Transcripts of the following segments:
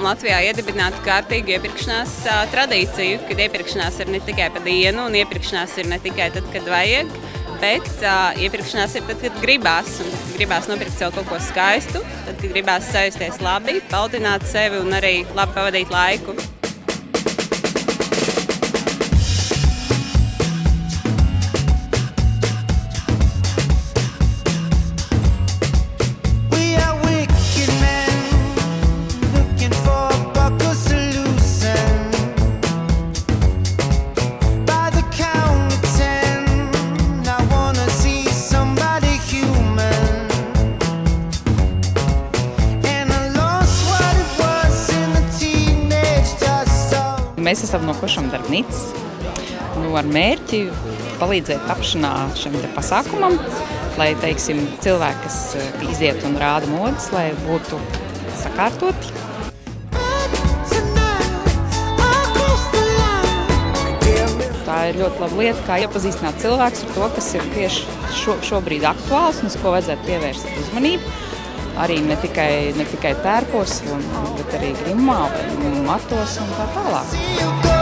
gribam Latvijā iedibināt kārtīgu iepirkšanās uh, tradīciju, kad iepirkšanās ir ne tikai pa dienu, un iepirkšanās ir ne tikai tad, kad vajag, bet uh, iepirkšanās ir tad, kad gribās. Un, kad gribās nopirkt sev kaut ko skaistu, tad, kad gribās sajusties labi, paldināt sevi un arī labi pavadīt laiku. Mēs esam no košām darbnīcas nu, ar mērķi palīdzēt tapšanā šim pasākumam, lai teiksim, cilvēki, kas eh, iziet un rāda modes, lai būtu sakārtoti. Tā ir ļoti laba lieta, kā iepazīstināt cilvēkus ar to, kas ir tieši šo, šobrīd aktuāls un uz ko vajadzētu pievērst uzmanību. Arī ne tikai, ne tikai tērpos, un, bet arī grimā, matos un tā tālāk.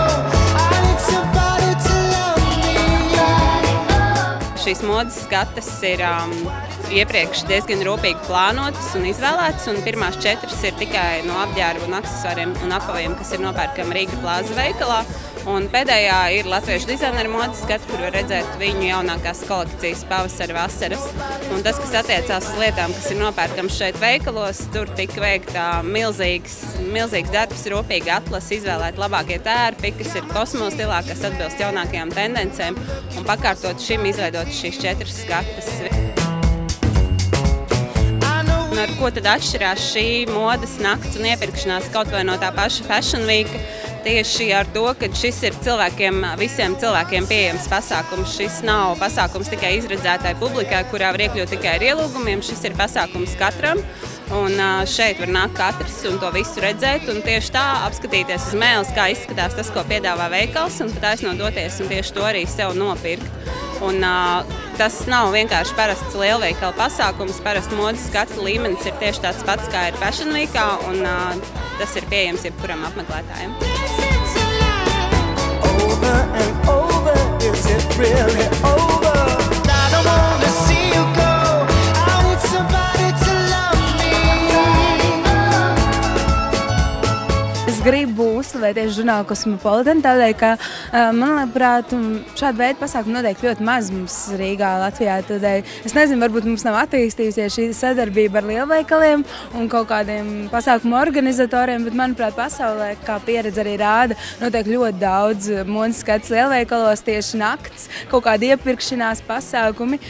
Šīs modes skates ir um, iepriekš diezgan rūpīgi plānotas un izvēlētas. Un pirmās četras ir tikai no apģērba un accessoriem un apaviem, kas ir nopērkami Rīga plāza veikalā. Un pēdējā ir latviešu dizaineru modes skats, kur var redzēt viņu jaunākās kolekcijas pavasara, vasaras. Un tas, kas attiecās uz lietām, kas ir nopērkams šeit veikalos, tur tika veikta milzīgs, milzīgs darbs, rūpīgi atlasi, izvēlēt labākie tērpi, kas ir kosmos stilā, kas atbilst jaunākajām tendencēm. Un pakārtot šim izveidot šīs četras know Un ar ko tad atšķirās šī modes nakts un iepirkšanās kaut vai no tā paša Fashion Week? Tieši ar to, ka šis ir cilvēkiem, visiem cilvēkiem pieejams pasākums. Šis nav pasākums tikai izredzētai publikai, kurā var iekļūt tikai ar ielūgumiem. Šis ir pasākums katram. Un šeit var nākt katrs un to visu redzēt. Un tieši tā apskatīties uz mēles, kā izskatās tas, ko piedāvā veikals, un tad aiznodoties un tieši to arī sev nopirkt. Un, uh, tas nav vienkārši parasts lielveikala pasākums. Parasti modes skatu līmenis ir tieši tāds pats kā ir Fashion Week, un uh, tas ir pieejams jebkuram apmeklētājam. over and Es gribu uzslavēt žurnālu kosmopolitānu, tādēļ, ka man liekas, šāda veida pasākumu notiek ļoti maz mums Rīgā, Latvijā. Tādēļ es nezinu, varbūt mums nav attīstījusies šī sadarbība ar lielveikaliem un kaut kādiem pasākumu organizatoriem, bet manuprāt, pasaulē, kā pieredze arī rāda, notiek ļoti daudz monētas skats lielveikalos tieši nakts, kaut kādi iepirkšanās pasākumi.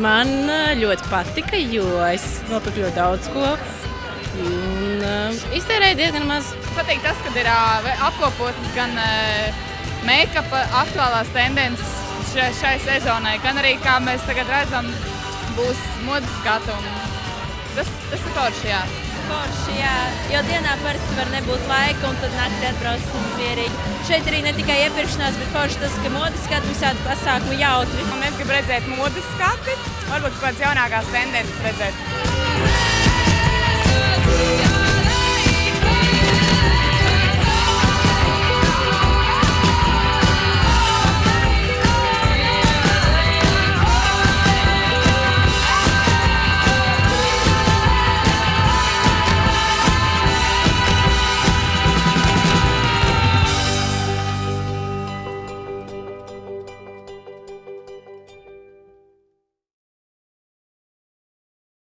Man ā, ļoti patika, jo es nopirku ļoti daudz ko. Un uh, iztērēju diezgan maz. patīk tas, ka ir ve- apkopotas gan make-up aktuālās tendences šai, šai sezonai, gan arī, kā mēs tagad redzam, būs modes skatu. un Tas, tas ir forši, jā. Forši, jā. Jo dienā parasti var nebūt laika, un tad naktī atbraucam mierīgi. Šeit arī ne tikai iepirkšanās, bet forši tas, ka modes skati visādi pasākumu jautri. Un es gribu redzēt modes skati, varbūt kāds jaunākās tendences redzēt.